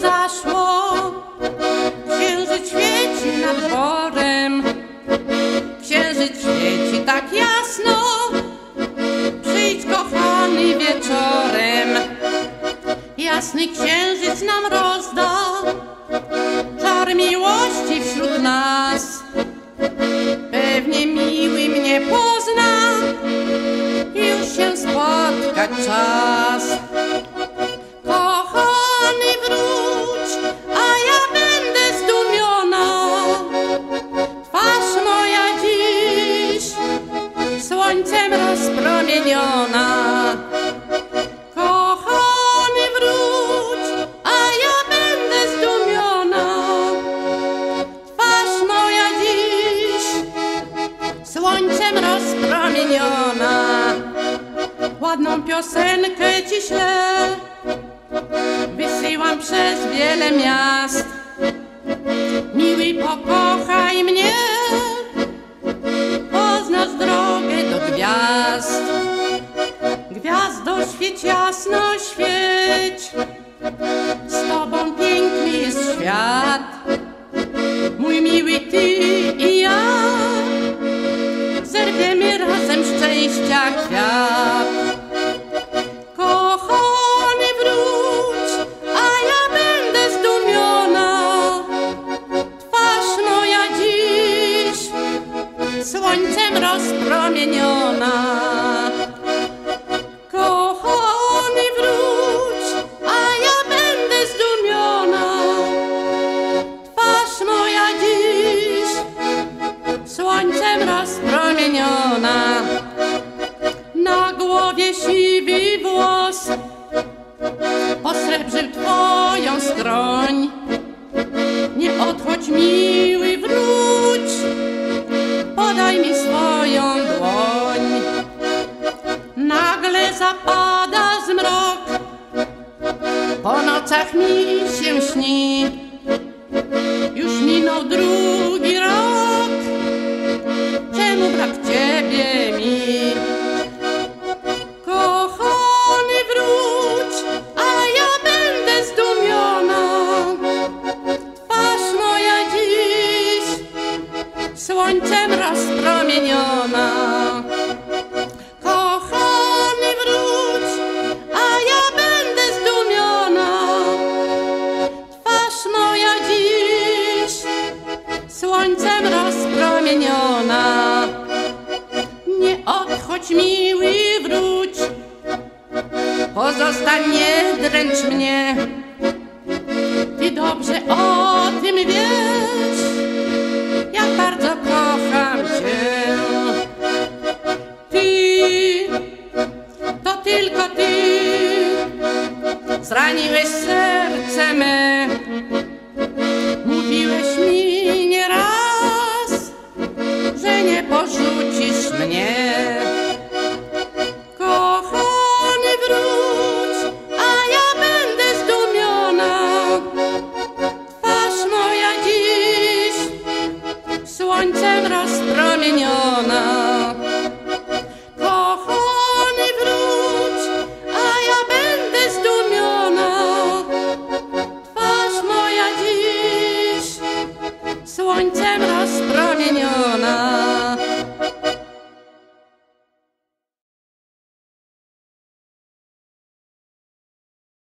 zaszło, księżyc świeci nad borem. Księżyc świeci tak jasno, przyjdź kochany wieczorem. Jasny księżyc nam rozda, czar miłości wśród nas. Pewnie miły mnie pozna, już się spotkać czas. Piosenkę ci ślę, wysyłam przez wiele miast. Miły, pokochaj mnie, poznasz drogę do gwiazd. Gwiazdo, świeć jasno, świeć, słońcem rozpromieniona. Zapada zmrok, po nocach mi się śni. Nie odchodź miły, wróć, pozostań, nie dręcz mnie. Ty dobrze o tym wiesz, jak bardzo kocham cię. Ty, to tylko ty, zraniłeś serce me. Słońcem rozpromieniona.